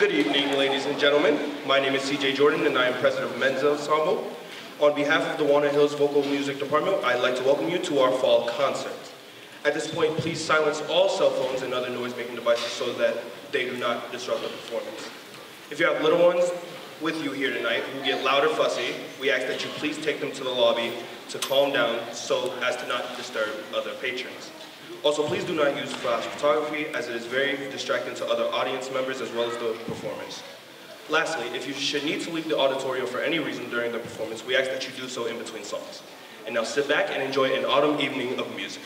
Good evening, ladies and gentlemen. My name is CJ Jordan, and I am president of Men's Ensemble. On behalf of the Walnut Hills Vocal Music Department, I'd like to welcome you to our fall concert. At this point, please silence all cell phones and other noise-making devices so that they do not disrupt the performance. If you have little ones with you here tonight who get loud or fussy, we ask that you please take them to the lobby to calm down so as to not disturb other patrons. Also, please do not use flash photography as it is very distracting to other audience members as well as the performers. Lastly, if you should need to leave the auditorium for any reason during the performance, we ask that you do so in between songs. And now sit back and enjoy an autumn evening of music.